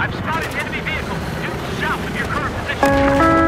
I've spotted enemy vehicles due south of your current position.